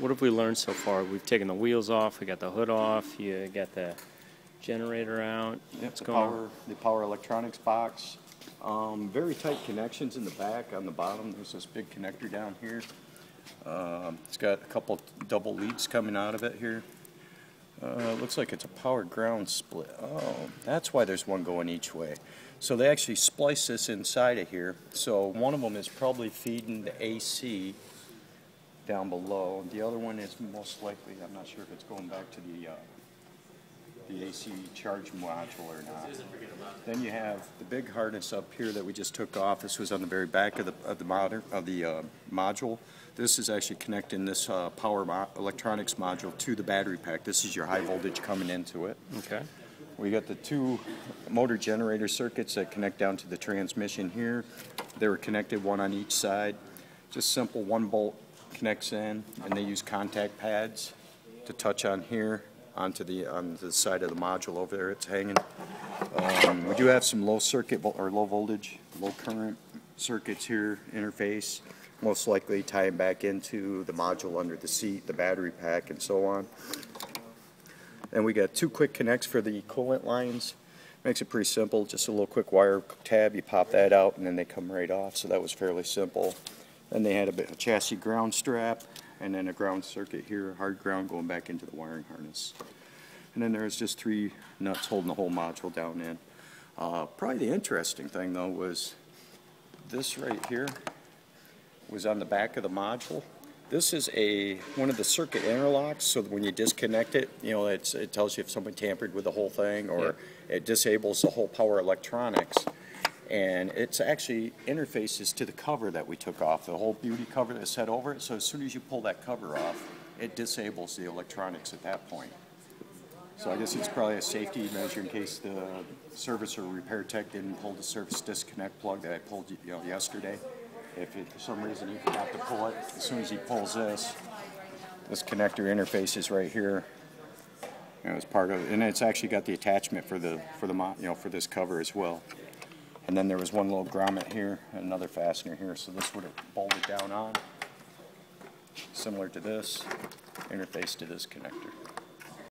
What have we learned so far? We've taken the wheels off, we got the hood off, you got the generator out. Yep, the on? power, the power electronics box. Um, very tight connections in the back, on the bottom, there's this big connector down here. Um, it's got a couple double leads coming out of it here. Uh, looks like it's a power ground split. Oh, that's why there's one going each way. So they actually splice this inside of here. So one of them is probably feeding the AC down below. The other one is most likely, I'm not sure if it's going back to the, uh, the AC charge module or not. Then you have the big harness up here that we just took off. This was on the very back of the, of the moder, of the, uh, module. This is actually connecting this, uh, power mo- electronics module to the battery pack. This is your high voltage coming into it. Okay. We got the two motor generator circuits that connect down to the transmission here. They were connected one on each side. Just simple, one bolt connects in, and they use contact pads to touch on here onto the, on the side of the module over there it's hanging. Um, we do have some low circuit, or low voltage, low current circuits here, interface, most likely tying back into the module under the seat, the battery pack, and so on. And we got two quick connects for the coolant lines. Makes it pretty simple, just a little quick wire tab, you pop that out and then they come right off, so that was fairly simple. Then they had a bit of chassis ground strap and then a ground circuit here, hard ground going back into the wiring harness. And then there's just three nuts holding the whole module down in. Uh, probably the interesting thing though was this right here was on the back of the module. This is a, one of the circuit interlocks, so that when you disconnect it, you know, it's, it tells you if someone tampered with the whole thing, or it disables the whole power electronics. And it's actually interfaces to the cover that we took off, the whole beauty cover that's set over it, so as soon as you pull that cover off, it disables the electronics at that point. So I guess it's probably a safety measure in case the service or repair tech didn't pull the service disconnect plug that I pulled, you know, yesterday. If it, for some reason he forgot to pull it, as soon as he pulls this, this connector interface is right here. You know, part of, and it's actually got the attachment for the, for the, you know, for this cover as well. And then there was one little grommet here, and another fastener here, so this would have bolted down on, similar to this, interface to this connector.